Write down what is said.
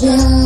berganja